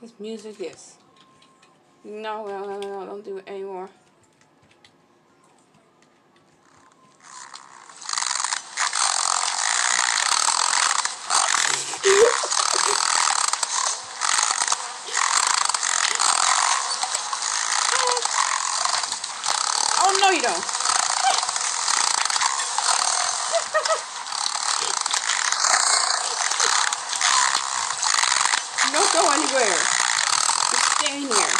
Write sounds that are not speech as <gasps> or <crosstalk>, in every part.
This music is. No, no, no, no, don't do it anymore. <laughs> oh, no, you don't. Don't go anywhere. Just stay in here.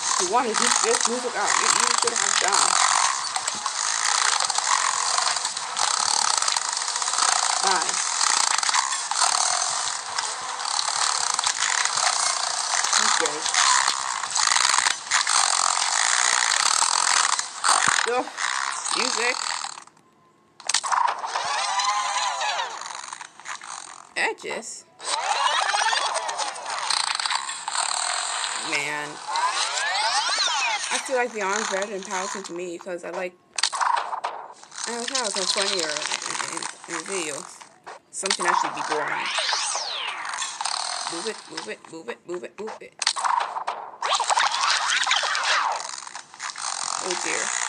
If you want to keep this music out, you, you should have done. Bye. Okay. So, music. Edges. Feel like Beyond's better than Paladin to me because I like I don't know how it's so funnier uh, in, in, in the videos. Something actually be boring. Move it, move it, move it, move it, move it. Oh dear.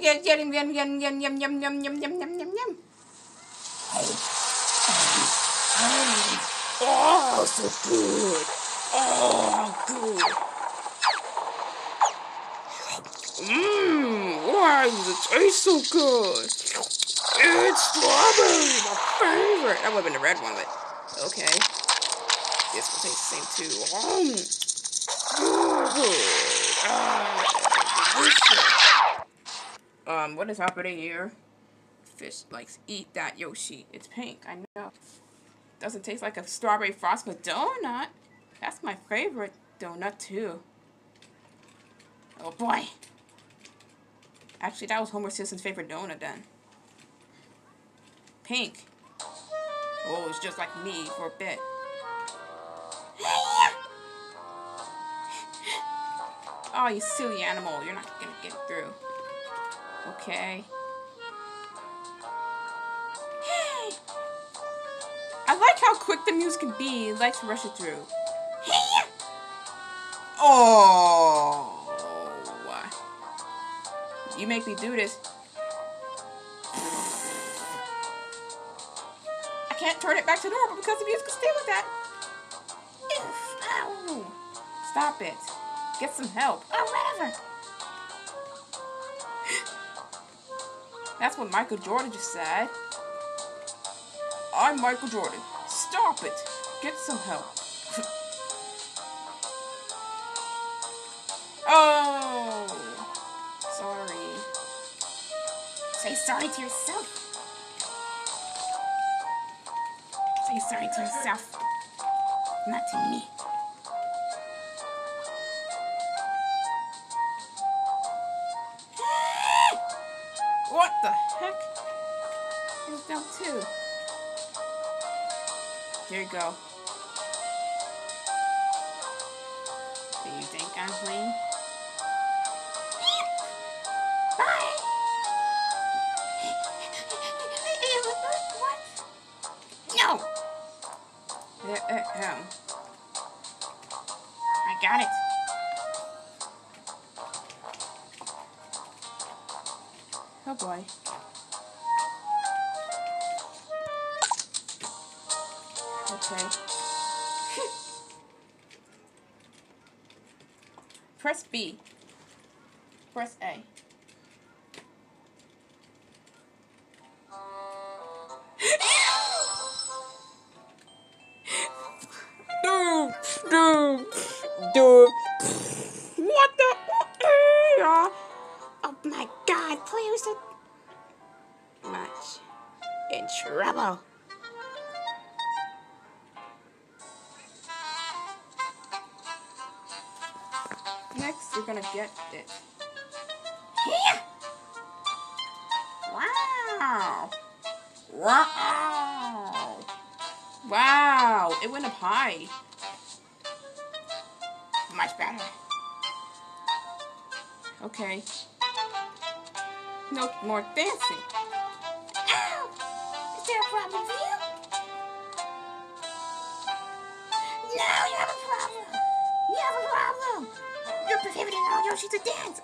Yeah, yeah, yeah, yum, yum, yum, yum, yum, yum, yum, yum, yum, yum, yum, yum. Oh, so good. Oh, good. Mmm, why does it taste so good? It's strawberry, my favorite. That would have been the red one, but okay. This will taste the same too. Um, good. Ah, delicious. Um, what is happening here? Fish likes eat that Yoshi. It's pink, I know. Doesn't taste like a strawberry frosted donut. That's my favorite donut too. Oh boy. Actually, that was Homer Simpson's favorite donut then. Pink. Oh, it's just like me for a bit. <laughs> Oh, you silly animal. You're not gonna get through. Okay. Hey! I like how quick the music can be. To rush it through. Oh! You make me do this. I can't turn it back to normal because the music is still with that. Ow. Stop it. Get some help. Or whatever. That's what Michael Jordan just said. I'm Michael Jordan. Stop it. Get some help. <laughs> oh. Sorry. Say sorry to yourself. Say sorry to yourself. Not to me. too. Here you go. Do you think I'm playing? B. Press A. no! No! No! Get it. Wow. Wow. Wow. It went up high. Much better. Okay. No more dancing. Ow! Is there a problem with you? No, you have a problem. You have a problem. All Yoshi to dance.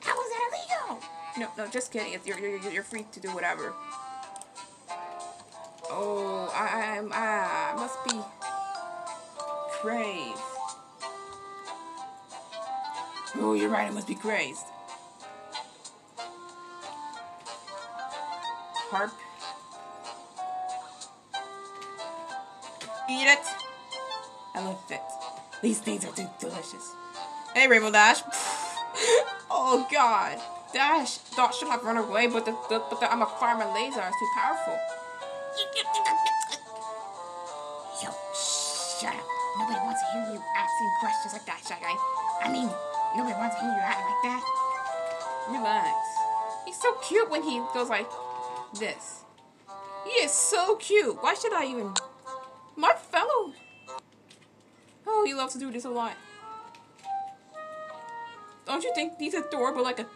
How is that illegal? No, no, just kidding. You're, you're, you're free to do whatever. Oh, I, I'm, ah, I must be crazed. Oh, you're right. I must be crazed. Harp. Eat it. I love it. These things are too delicious. Hey, Rainbow Dash. <laughs> oh, God. Dash thought should have run away, but the, the but the I'm a farmer laser is too powerful. <laughs> Yo, shut up. Nobody wants to hear you asking questions like that, Shy Guy. I mean, nobody wants to hear you acting like that. Relax. He's so cute when he goes like this. He is so cute. Why should I even? My fellow. Oh, he loves to do this a lot. Don't you think he's adorable like a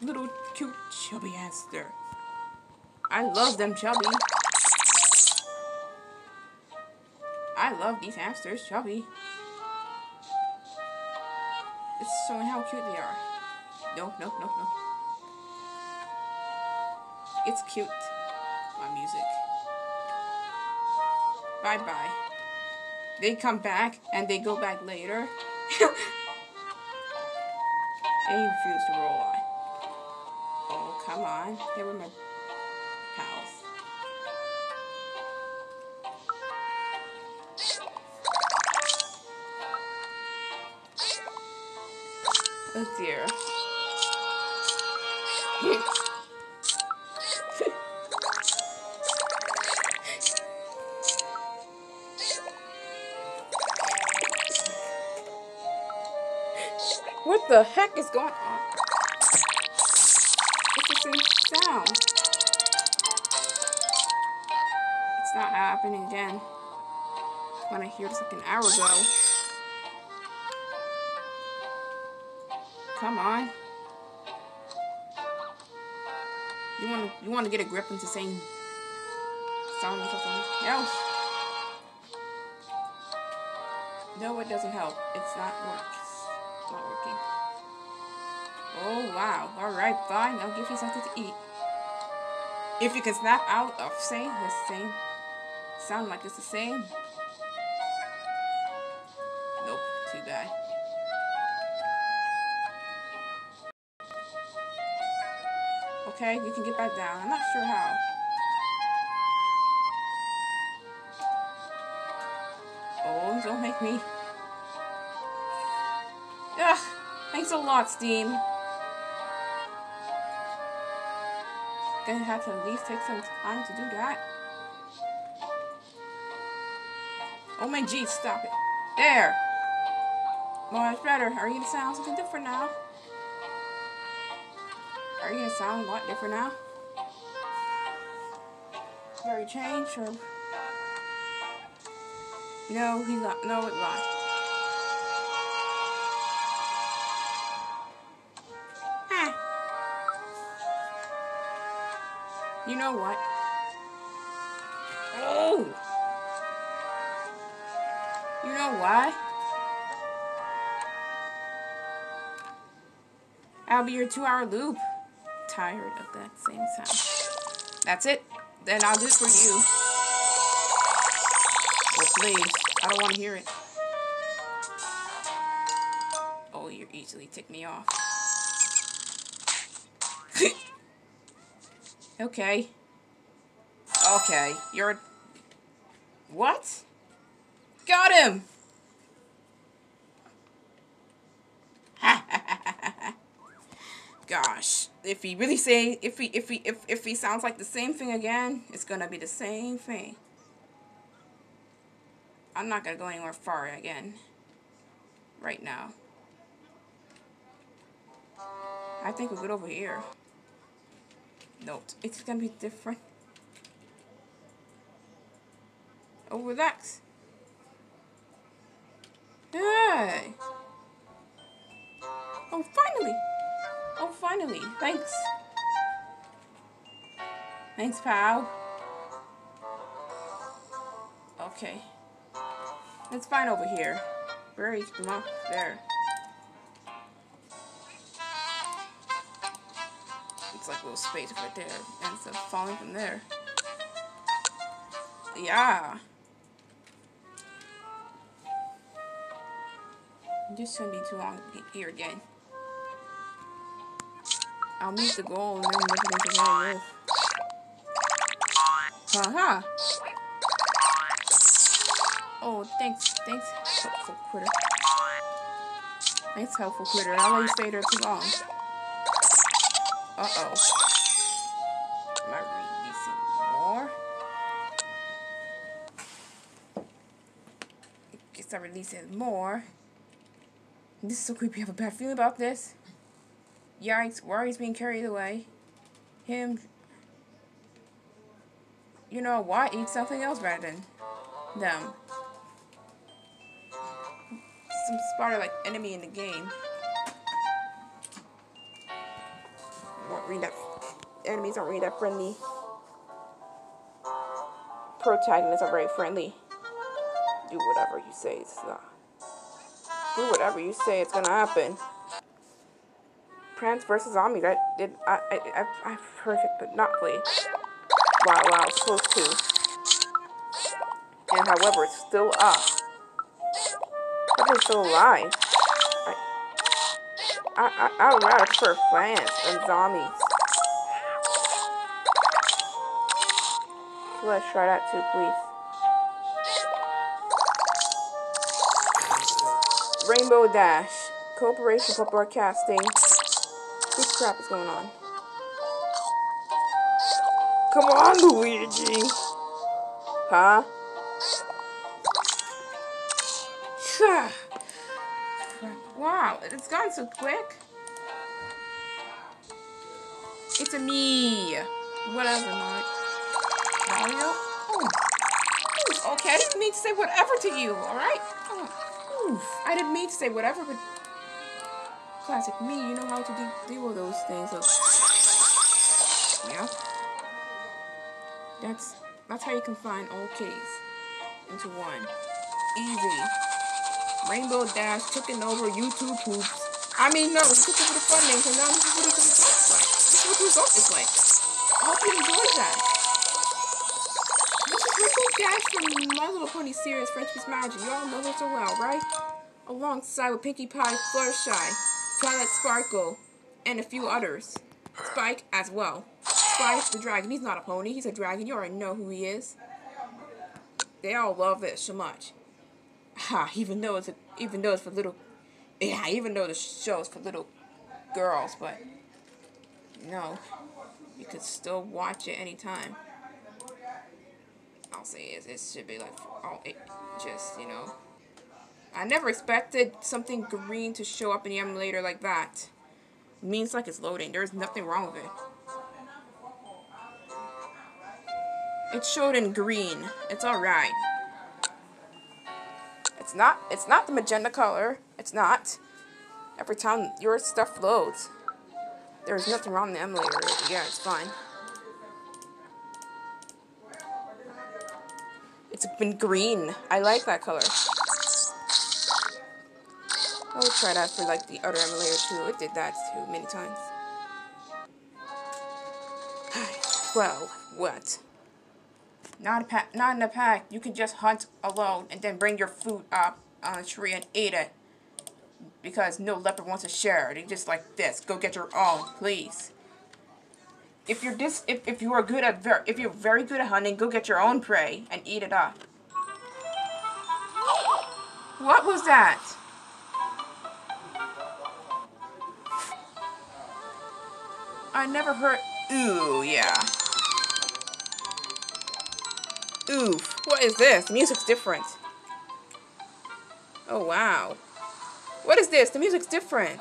little cute chubby hamster? I love them chubby. I love these hamsters chubby. It's showing how cute they are. No, no, no, no. It's cute. My music. Bye bye. They come back and they go back later. <laughs> they refuse to roll on. Oh, come on. They were my pals. Oh dear. <laughs> the heck is going on? It's the same sound. It's not happening again. When I hear this like an hour ago. Come on. You want to you want to get a grip into saying sound like something else. No, it doesn't help. It's not works. It's not working. Oh wow. Alright, fine. I'll give you something to eat. If you can snap out of saying the same sound like it's the same. Nope, too bad. Okay, you can get back down. I'm not sure how. Oh, don't make me. Ugh, thanks a lot, Steam. Gonna have to at least take some time to do that. Oh my G, stop it. There! Much better. Are you gonna sound something different now? Are you gonna sound a lot different now? Very changed or? No, he's not. No, it's not. Know what? Oh! You know why? I'll be your two hour loop. Tired of that same sound. That's it. Then I'll do it for you. Oh, please. I don't want to hear it. Oh, you're easily tick me off. Okay. Okay. You're... What? Got him! <laughs> Gosh, if he really say if he if he if if he sounds like the same thing again, it's gonna be the same thing. I'm not gonna go anywhere far again. Right now. I think we're good over here not. It's going to be different. Oh, relax. Hey. Oh, finally. Oh, finally. Thanks. Thanks, pal. Okay. Let's find over here. Very them there. It's like a little space right there. And stuff falling from there. Yeah. This shouldn't be too long here again. I'll meet the goal and then at it again. Haha. Oh, thanks, thanks, helpful critter. Thanks, helpful critter. I'll let you stay there too long. Uh-oh. Am I releasing more? Guess I releasing more. This is so creepy. I have a bad feeling about this. Yikes, Warrior's being carried away. Him. You know why Eat something else rather than them. Some spider like enemy in the game. Won't read that. Enemies aren't really that friendly. Protagonists are very friendly. Do whatever you say. It's not. Do whatever you say. It's gonna happen. Plants vs. Zombies. I did. I. I. I I've heard it, but not played. Wow. Wow. Supposed to. And however, it's still up. But it's still alive. I. I. I, would rather prefer plants than zombies. Let's try that too, please. Rainbow Dash. Corporation for Broadcasting. What crap is going on? Come on, Luigi! Huh? It's gone so quick. It's a me. Whatever, Mike. Mario? Oh. Okay, I didn't mean to say whatever to you, alright? Oh. Hmm. Hmm. I didn't mean to say whatever, but classic me, you know how to de deal with those things. So, yeah. That's that's how you can find all keys into one. Easy. Rainbow Dash taking over YouTube poops. I mean, no, we took over the funding, so now this is what the result is like. This is what the result is like. I hope you enjoyed that. This is Rainbow Dash from My Little Pony series, French Friendship's Magic. You all know her so well, right? Alongside with Pinkie Pie, Fluttershy, Twilight Sparkle, and a few others. Spike as well. Spike the dragon. He's not a pony. He's a dragon. You already know who he is. They all love this so much. Ha! Even though it's a, even though it's for little, yeah. Even though the show is for little girls, but no, you could still watch it anytime. I'll say it. It should be like all it, just you know. I never expected something green to show up in the emulator like that. It means like it's loading. There's nothing wrong with it. It showed in green. It's alright. It's not it's not the magenta color. It's not. Every time your stuff loads. There's nothing wrong with the emulator. Yeah, it's fine. It's been green. I like that color. I'll try that for like the other emulator too. It did that too many times. <sighs> well, what? Not a pack, not in a pack. You can just hunt alone and then bring your food up on a tree and eat it. Because no leopard wants to share. They just like this. Go get your own, please. If you're this, if, if you are good at ver if you're very good at hunting, go get your own prey and eat it up. What was that? I never heard. Ooh, yeah. Oof. What is this? The music's different. Oh, wow. What is this? The music's different.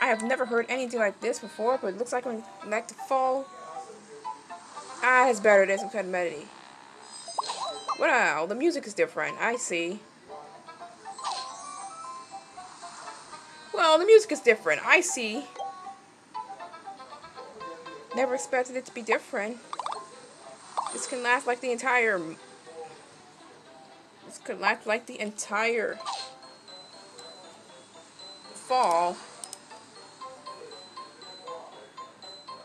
I have never heard anything like this before, but it looks like I'm like to fall. Ah, it's better than some kind of melody. Wow, the music is different. I see. Well, the music is different. I see. Never expected it to be different. This can last like the entire... This could last like the entire fall.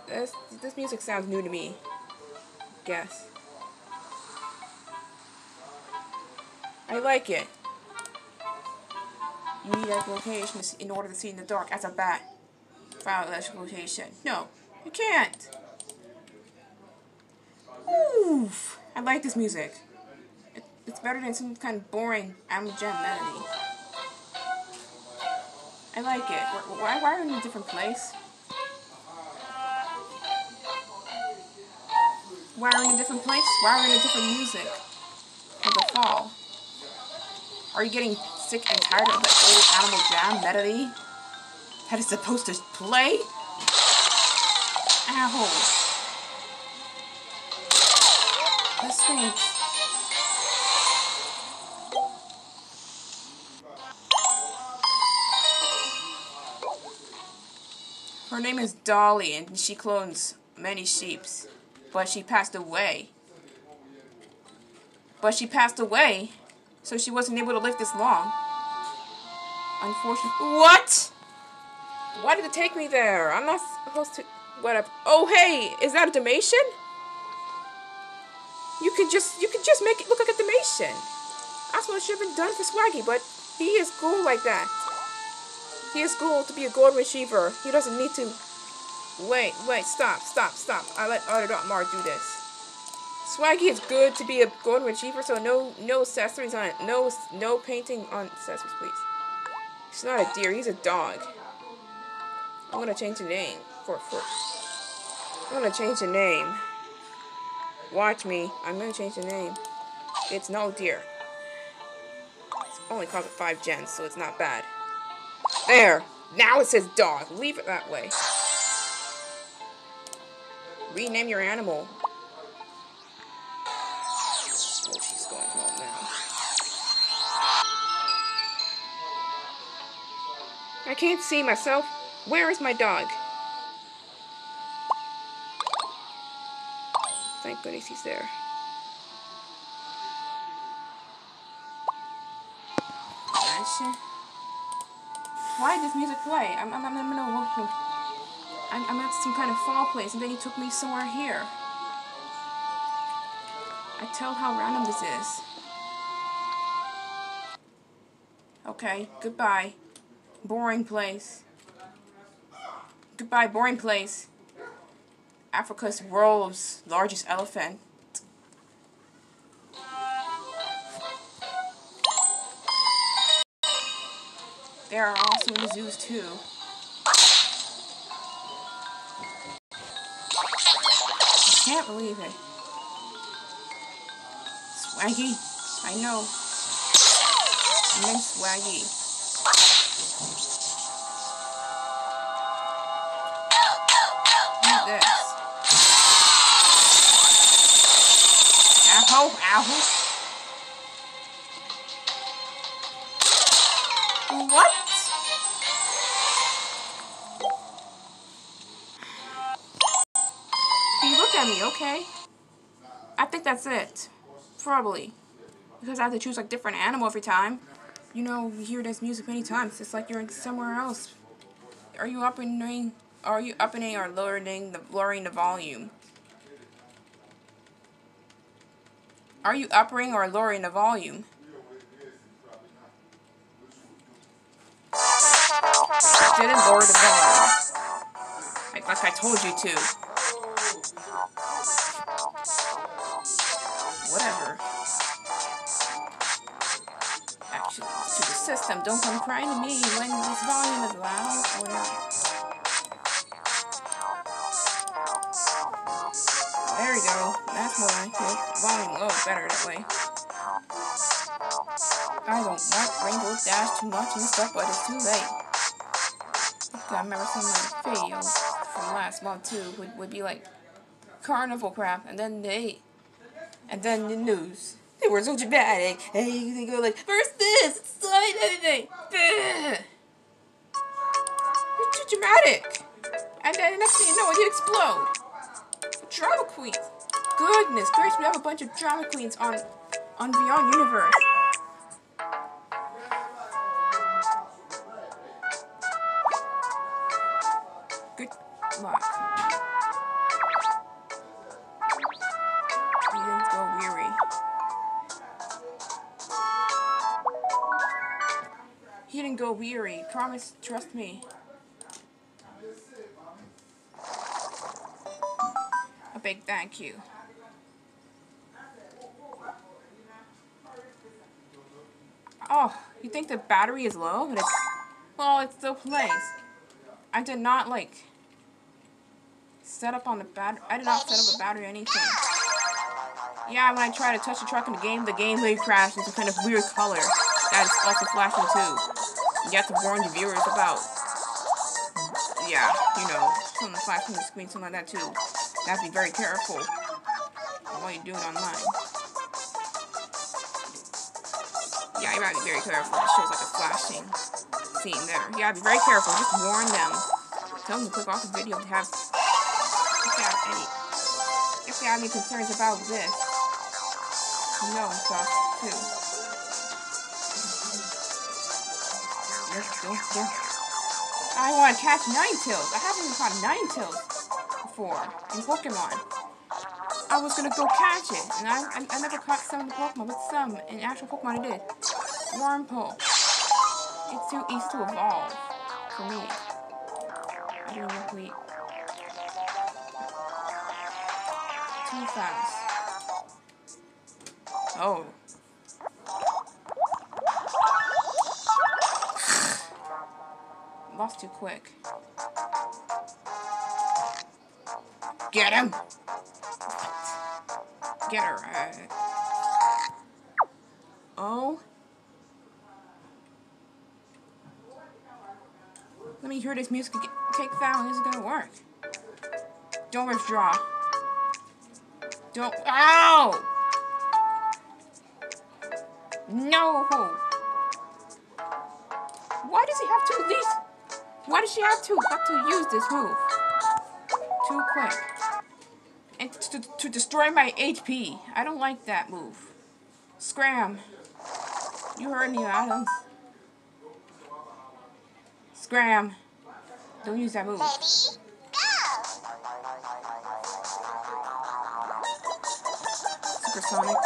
This, this music sounds new to me. Guess. I like it. You need echolocation in order to see in the dark as a bat. File echolocation. No, you can't. Oof. I like this music. It, it's better than some kind of boring Animal Jam melody. I like it. Why, why are we in a different place? Why are we in a different place? Why are we in a different music? For the fall. Are you getting sick and tired of the old Animal Jam melody that is supposed to play? Ow. Her name is Dolly and she clones many sheeps, but she passed away. But she passed away so she wasn't able to live this long. Unfortunately. What? Why did it take me there? I'm not supposed to. Whatever. Oh, hey, is that a Dalmatian? You could just, you could just make it look like a Dalmatian. That's what should have been done for Swaggy, but he is cool like that. He is cool to be a golden retriever. He doesn't need to. Wait, wait, stop, stop, stop. I let Mar do this. Swaggy is good to be a golden retriever, so no no accessories on it. No no painting on accessories, please. He's not a deer, he's a dog. I'm gonna change the name for for I'm gonna change the name. Watch me. I'm gonna change the name. It's no deer. It's only cost it five gems, so it's not bad. There! Now it says dog. Leave it that way. Rename your animal. Oh, I can't see myself. Where is my dog? Goodness he's there. Why does music play? I'm, I'm, I'm, I'm, I'm, I'm, I'm at some kind of fall place, and then he took me somewhere here. I tell how random this is. Okay, goodbye. Boring place. Goodbye, boring place. Africa's world's largest elephant. They are also in the zoos too. I can't believe it. Swaggy, I know. I'm Swaggy. Ow, ow. What? You look at me, okay? I think that's it. Probably. Because I have to choose like different animal every time. You know, you hear this music many times. It's like you're in somewhere else. Are you upping are you upping or lowering the lowering the volume? Are you upping or lowering the volume? Didn't lower the volume. Like, like I told you to. Whatever. Actually, to the system. Don't come crying to me when this volume is loud or not. There we go. That's more like it. Volume low better that way. I don't want Rainbow Dash too much and stuff, but it's too late. I remember some like videos from last month too would, would be like carnival crap and then they and then the news. They were so dramatic. And you go like, first this, side editing. You're too dramatic. And then next thing you know, you explode. Drama queens. Goodness gracious, we have a bunch of drama queens on on Beyond Universe. Good luck. Go weary. He didn't go weary. Promise, trust me. Big thank you. Oh, you think the battery is low? But it's well, it still plays. I did not like set up on the battery. I did not set up a battery or anything. Yeah, when I try to touch the truck in the game, the game may crash into kind of weird color that is also flashing too. You have to warn the viewers about. Yeah, you know, something flashing the screen, something like that too. To be very careful while you do online. Yeah, you gotta be very careful. It shows like a flashing scene there. You gotta be very careful. Just warn them. Tell them to click off the video if they have, if they have any, if they have any concerns about this. You know stuff too. Yes, don't, don't. I want to catch nine Ninetales. I haven't even caught Ninetales in Pokemon. I was gonna go catch it, and I, I, I never caught some of the Pokemon, but some in actual Pokemon I did. Wurmple. It's too easy to evolve for me. I don't know if we too fast. Oh. <sighs> Lost too quick. Get him! Get her. Uh... Oh. Let me hear this music get, take down. This is gonna work. Don't withdraw. Don't. Ow! No! Why does he have to least... Why does she have to have to use this move? Too quick. To, to destroy my HP. I don't like that move. Scram. You heard me, Adams. Scram. Don't use that move. Ready? Go! Supersonic.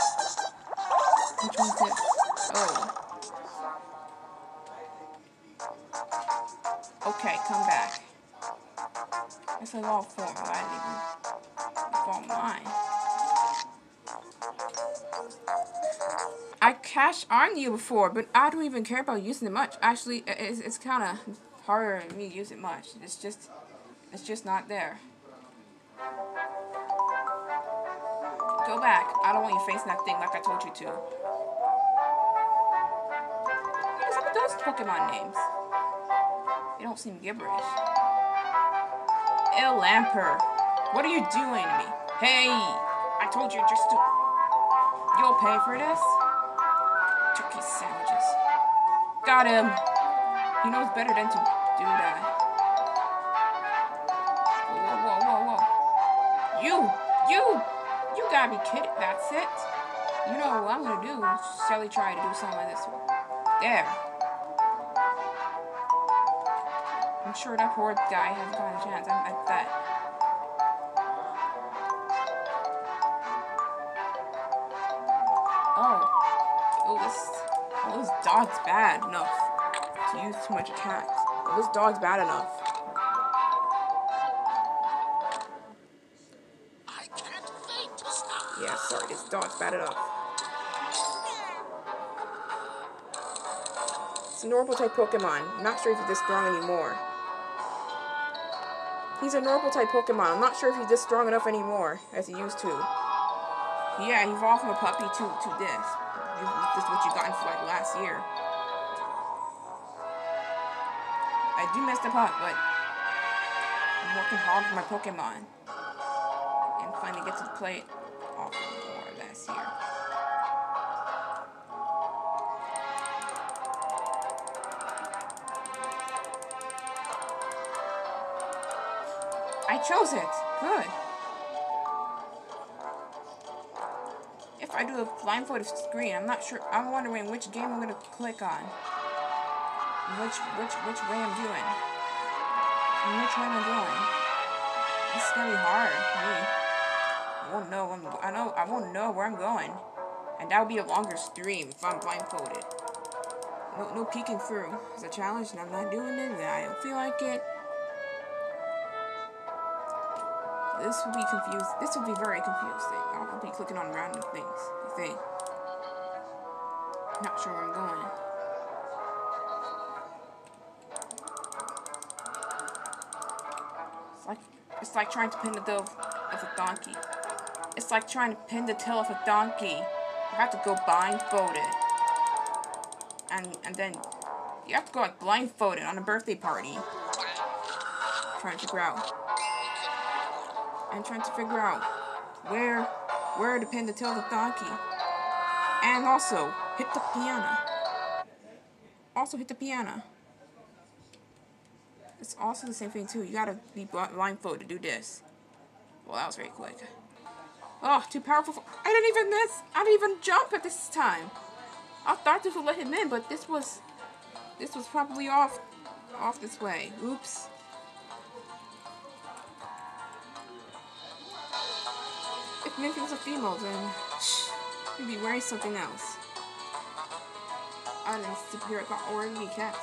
Which one's this? Oh. Okay, come back. It's a law form, but I didn't even form mine. I cashed on you before, but I don't even care about using it much. Actually, it's, it's kind of harder for me to use it much. It's just, it's just not there. Go back. I don't want you facing that thing like I told you to. What is with those Pokemon names? They don't seem gibberish. El Lamper. What are you doing to me? Hey! I told you just to... You'll pay for this? Turkey sandwiches. Got him. He knows better than to do that. Whoa, whoa, whoa, whoa. You! You! You gotta be kidding. That's it. You know what I'm gonna do? Shelly tried to do something like this. There. I'm sure that poor guy hasn't got a chance. I bet. Dog's bad enough to use too much attacks. Oh, this dog's bad enough. I can't wait to start. Yeah, sorry, this dog's bad enough. It's a normal type Pokemon. I'm not sure if he's this strong anymore. He's a normal type Pokemon. I'm not sure if he's this strong enough anymore as he used to. Yeah, he evolved from a puppy to, to this this is what you got for like last year. I do miss the pot, but I'm working hard for my Pokemon. And finally get to play plate. off board last year. I chose it. Good. I do a blindfolded screen, I'm not sure. I'm wondering which game I'm gonna click on. Which which which way I'm doing. And which way I'm going. This is gonna be hard me. I won't know. I'm, I know. I won't know where I'm going, and that would be a longer stream if I'm blindfolded. No, no peeking through. It's a challenge, and I'm not doing it. I don't feel like it. This would be confused. This would be very confusing. I'll, be clicking on random things. I think. Not sure where I'm going. It's like it's like trying to pin the tail of a donkey. It's like trying to pin the tail of a donkey. You have to go blindfolded. And and then you have to go like blindfolded on a birthday party. Trying to figure out. And trying to figure out where where to pin the tail of the donkey. And also hit the piano. Also hit the piano. It's also the same thing too. You gotta be blindfolded to do this. Well, that was very quick. Oh, too powerful. I didn't even miss. I didn't even jump at this time. I thought this would let him in, but this was, this was probably off, off this way. Oops. If Minfin's a female, then he'd be wearing something else. I didn't superhero got already cat.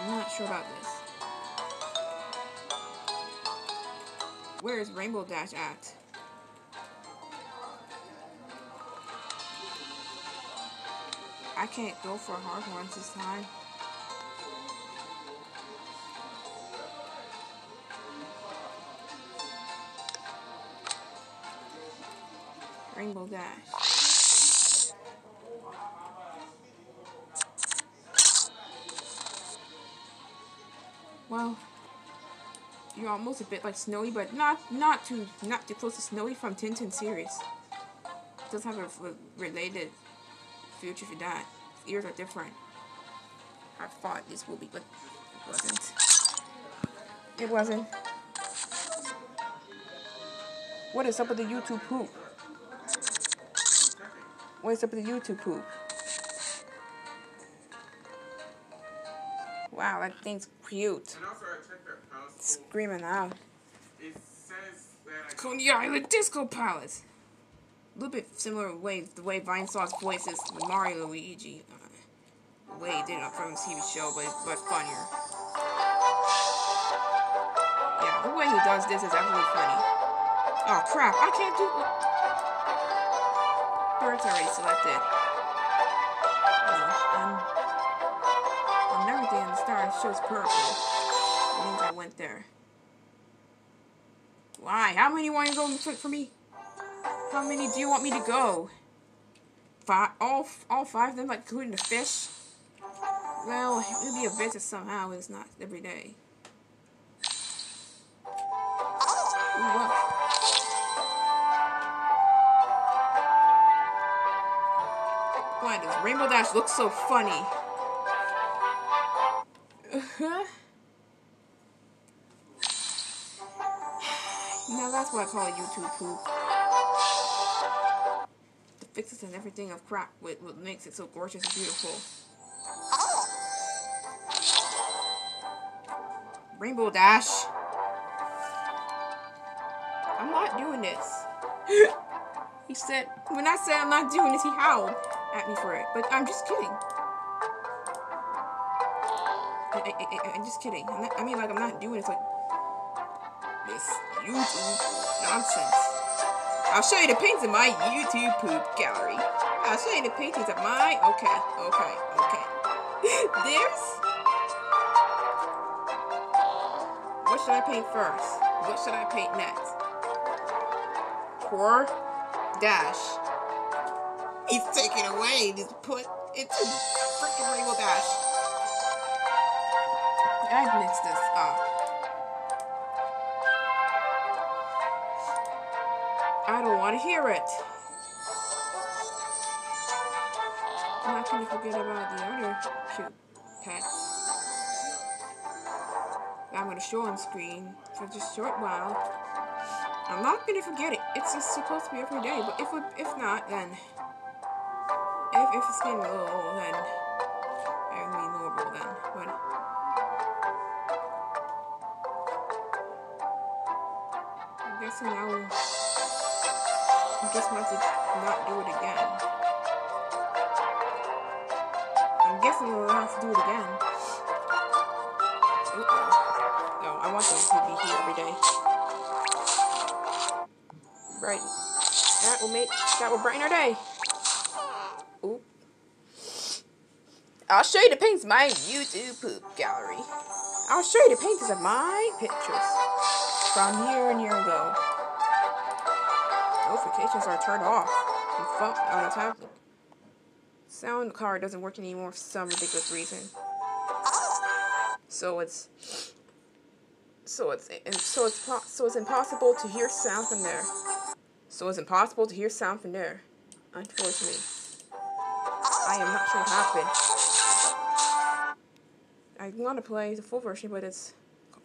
I'm not sure about this. Where is Rainbow Dash at? I can't go for hard ones this time. Rainbow. Well, you're almost a bit like Snowy, but not not too not too close to Snowy from Tintin series. Does have a, a related future for that. His ears are different. I thought this would be, but it wasn't. It wasn't. What is up with the YouTube poop? What is up with the YouTube poop? Wow, that thing's cute. And also, I checked that palace. Screaming out. It says that I Coney Island Disco Palace. A little bit similar way the way Vinesauce voices Mario Luigi. Uh, the way he did it from the TV show, but but funnier. Yeah, the way he does this is absolutely funny. Oh crap! I can't do. Bird's already selected. No, um, and everything in the star shows purple. It means I went there. Why? How many want to go for, for me? How many do you want me to go? Five? All, all five of them, like including the fish? Well, it'll be a visit somehow. It's not every day. Ooh, Rainbow Dash looks so funny? Uh-huh. Now that's what I call a YouTube poop. The fixes and everything of crap what, what makes it so gorgeous and beautiful. Rainbow Dash. I'm not doing this. <laughs> he said, when I said I'm not doing this, he howled at me for it. But I'm just kidding. I, I, I, I'm just kidding. Not, I mean, like, I'm not doing this like this YouTube nonsense. I'll show you the paintings in my YouTube poop gallery. I'll show you the paintings of my. Okay, okay, okay. <laughs> There's. What should I paint first? What should I paint next? Core Dash. He's taking away. He's put into freaking Rainbow Dash. I've mixed this up. I don't want to hear it. How can you forget about the other cute pets? I'm gonna show on screen for just a short while. I'm not gonna forget it. It's just supposed to be every day, but if if not, then if it's getting old, then be normal then. I'm guessing I will. I guess we'll have to not do it again. I'm guessing we'll have to do it again. Uh-oh. No, I want them to be here every day. Right. That will make that will brighten our day. I'll show you the paintings of my YouTube poop gallery. I'll show you the paintings of my pictures from year and year ago. Notifications are turned off phone- on the tablet. Sound card doesn't work anymore for some ridiculous reason. So it's so it's so it's so it's impossible to hear sound from there. So it's impossible to hear sound from there. Unfortunately, I am not sure what happened. I want to play the full version, but it's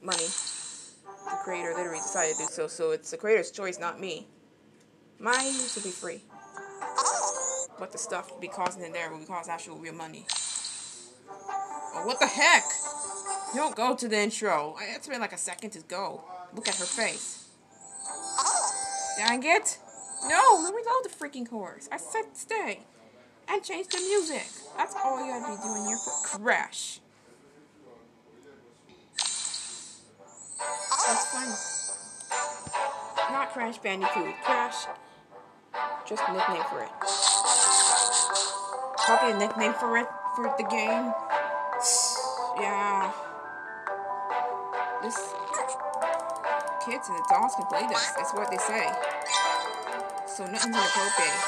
money. The creator literally decided to do so, so it's the creator's choice, not me. Mine will be free. But the stuff be causing in there will cause actual real money. Oh, what the heck? You don't go to the intro. It's been like a second to go. Look at her face. Dang it! No, let me reload the freaking horse. I said stay. And change the music. That's all you gotta be doing here for Crash. That's fine. Not Crash Bandicoot. Crash. Just a nickname for it. Probably a nickname for it for the game. Yeah. This kids and adults can play this. That's what they say. So nothing's inappropriate.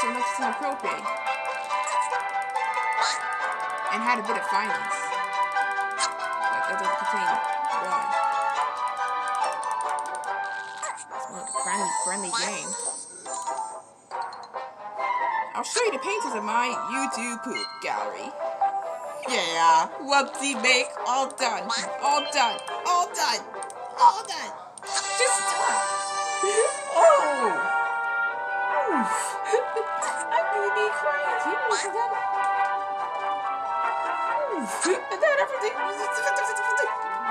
So nothing's inappropriate. And had a bit of violence. Friendly, game. I'll show you the paintings of my YouTube poop gallery. Yeah, whoopsie make, all done, all done, all done, all done. Just stop. <laughs> Oh. Oof. <laughs> I'm gonna be crazy. Look at that. Oof. Then everything. <laughs>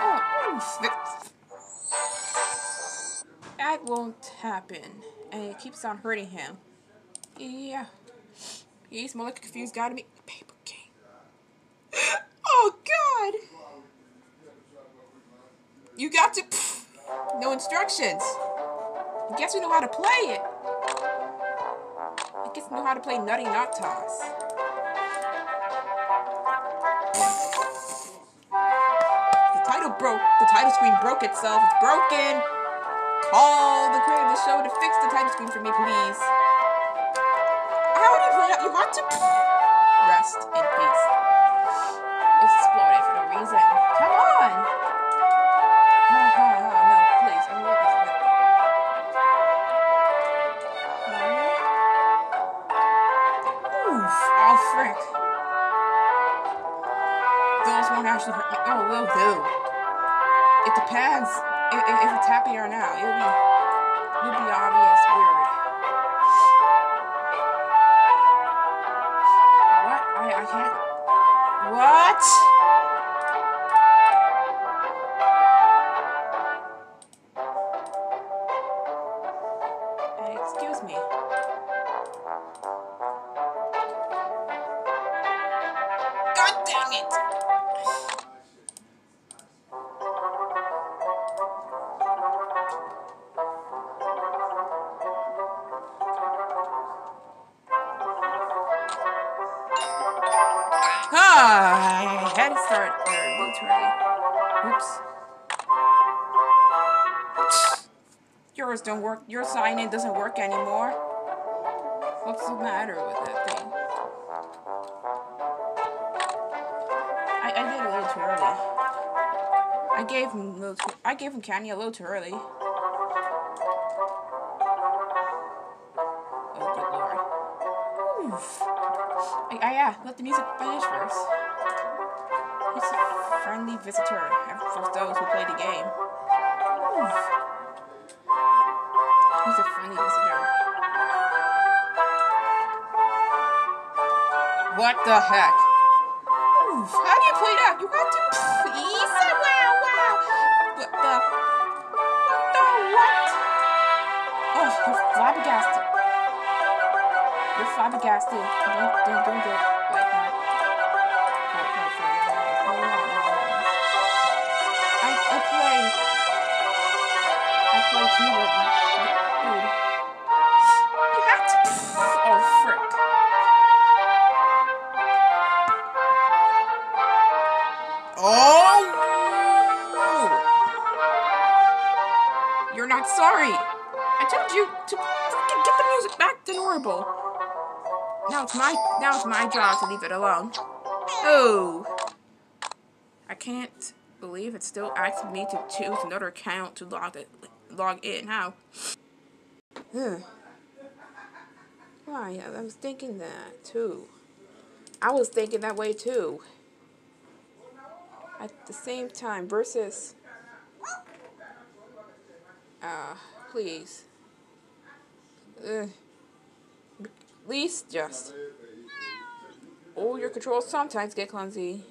Oh, oof. Happen. And it keeps on hurting him. Yeah. He's more like a confused guy to me. Paper game. <gasps> Oh God! You got to. Pff, no instructions. I guess we know how to play it. I guess we know how to play Nutty Knot Toss. The title broke. The title screen broke itself. It's broken. Call the creator of the show to fix the time screen for me, please. How do you that? You have to rest in peace. It's exploded for no reason. Come on! Oh, no, please. Oof. Oh, frick. Those won't actually hurt me. Oh, will do. It depends if, if if not. It'll be, it'll be obvious. Yours don't work. Your sign in doesn't work anymore. What's the matter with that thing? I, I did a little too early. I gave him a little too, I gave him candy a little too early. Oh good lord. Oof. I, I, yeah, let the music finish first. It's friendly visitor for those who play the game. What the heck? Oof, how do you play that? You have to please. Wow, wow. What the? What the what? Oh, you're flabbergasted. You're flabbergasted. Don't, don't, don't get like that. I, I play. I play too, but dude. Now it's my now it's my job to leave it alone. Oh. I can't believe it still asking me to choose another account to log it log in. How? Huh. Why? I was thinking that too. I was thinking that way too. At the same time, versus. Uh, please. Ugh. Least just. Oh, your controls sometimes get clumsy.